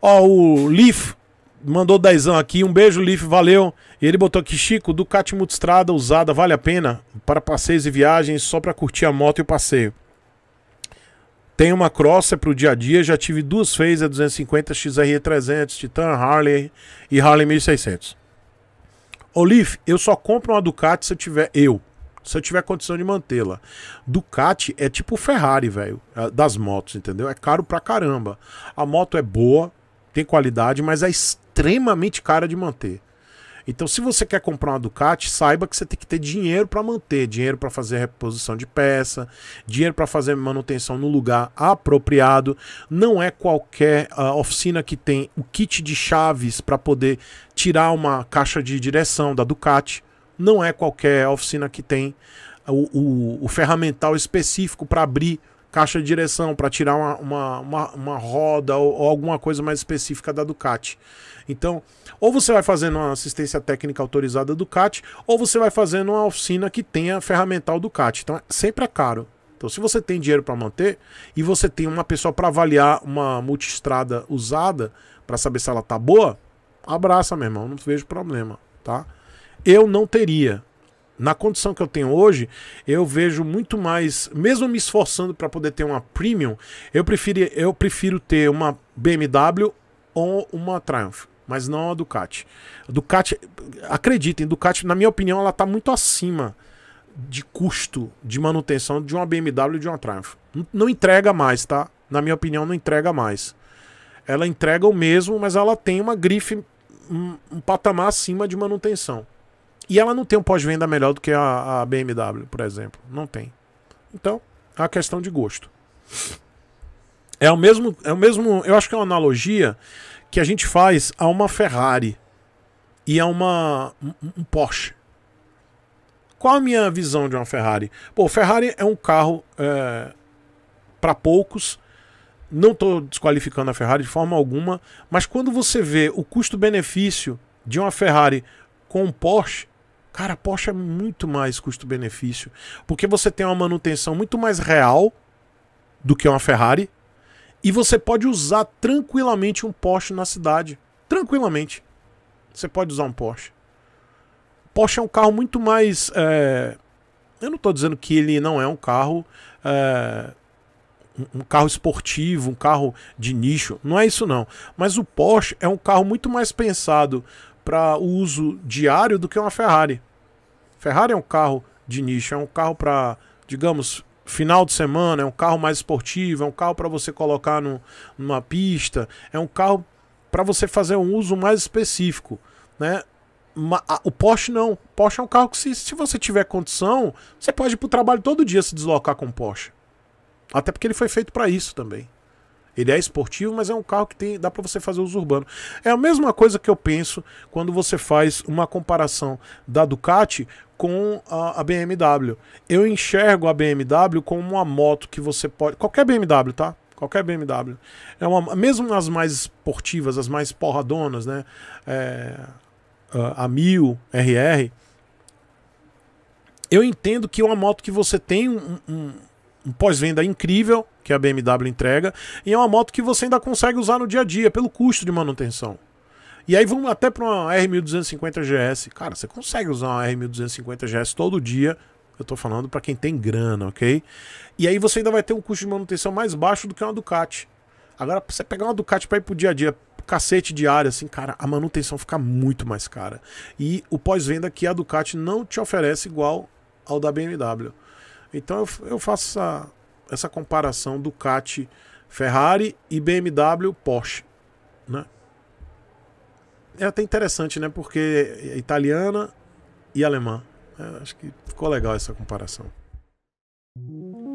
Ó, o Leaf mandou dezão aqui. Um beijo, Leaf, valeu. E ele botou aqui, Chico, Ducati Multistrada usada vale a pena para passeios e viagens só para curtir a moto e o passeio. Tem uma Crosser pro dia a dia, já tive duas Phaser 250, XR 300, Titan, Harley e Harley 1600. Olive, eu só compro uma Ducati se eu tiver eu, se eu tiver condição de mantê-la. Ducati é tipo Ferrari, velho, das motos, entendeu? É caro pra caramba. A moto é boa, tem qualidade, mas é extremamente cara de manter. Então, se você quer comprar uma Ducati, saiba que você tem que ter dinheiro para manter, dinheiro para fazer reposição de peça, dinheiro para fazer manutenção no lugar apropriado. Não é qualquer uh, oficina que tem o kit de chaves para poder tirar uma caixa de direção da Ducati. Não é qualquer oficina que tem o, o, o ferramental específico para abrir caixa de direção, para tirar uma, uma, uma, uma roda ou, ou, alguma coisa mais específica da Ducati. Então, ou você vai fazendo uma assistência técnica autorizada Ducati, ou você vai fazendo uma oficina que tenha ferramental Ducati. Então, sempre é caro. Então, se você tem dinheiro para manter e você tem uma pessoa para avaliar uma multistrada usada para saber se ela tá boa, abraça, meu irmão, não vejo problema, tá? Eu não teria. Na condição que eu tenho hoje, eu vejo muito mais, mesmo me esforçando para poder ter uma premium, eu prefiro, eu prefiro ter uma BMW ou uma Triumph mas não a Ducati. A Ducati, acreditem, Ducati, na minha opinião, ela está muito acima de custo de manutenção de uma BMW e de uma Triumph. Não entrega mais, tá? Na minha opinião, não entrega mais. Ela entrega o mesmo, mas ela tem uma grife, um, um patamar acima de manutenção. E ela não tem um pós-venda melhor do que a, a BMW, por exemplo. Não tem. Então, é uma questão de gosto. É o mesmo, é o mesmo, eu acho que é uma analogia que a gente faz a uma Ferrari e a uma um, Porsche. Qual a minha visão de uma Ferrari? Pô, Ferrari é um carro é, para poucos. Não estou desqualificando a Ferrari de forma alguma, mas quando você vê o custo-benefício de uma Ferrari com um Porsche, cara, a Porsche é muito mais custo-benefício, porque você tem uma manutenção muito mais real do que uma Ferrari. E você pode usar tranquilamente um Porsche na cidade. Tranquilamente. Você pode usar um Porsche. Porsche é um carro muito mais. É... Eu não estou dizendo que ele não é um carro. É... Um carro esportivo, um carro de nicho. Não é isso, não. Mas o Porsche é um carro muito mais pensado para uso diário do que uma Ferrari. Ferrari é um carro de nicho, é um carro para, digamos, final de semana, é um carro mais esportivo, é um carro para você colocar no, numa pista, é um carro para você fazer um uso mais específico, né? O Porsche não. O Porsche é um carro que, se, se você tiver condição, você pode ir para o trabalho todo dia se deslocar com o Porsche. Até porque ele foi feito para isso também. Ele é esportivo, mas é um carro que tem, dá para você fazer uso urbano. É a mesma coisa que eu penso quando você faz uma comparação da Ducati com a, a, BMW. Eu enxergo a BMW como uma moto que você pode. Qualquer BMW, tá? Qualquer BMW. É uma, mesmo as mais esportivas, as mais porradonas, né? É, a 1000 RR. Eu entendo que é uma moto que você tem um, pós-venda incrível, que a BMW entrega, e é uma moto que você ainda consegue usar no dia a dia, pelo custo de manutenção. E aí vamos até para uma R1250 GS. Cara, você consegue usar uma R1250 GS todo dia. Eu estou falando para quem tem grana, ok? E aí você ainda vai ter um custo de manutenção mais baixo do que uma Ducati. Agora, você pegar uma Ducati para ir pro dia a dia, cacete diário, assim, cara, a manutenção fica muito mais cara. E o pós-venda que a Ducati não te oferece igual ao da BMW. Então eu, eu faço essa, essa comparação Ducati Ferrari e BMW Porsche, né? é até interessante, né? Porque é italiana e alemã. É, acho que ficou legal essa comparação.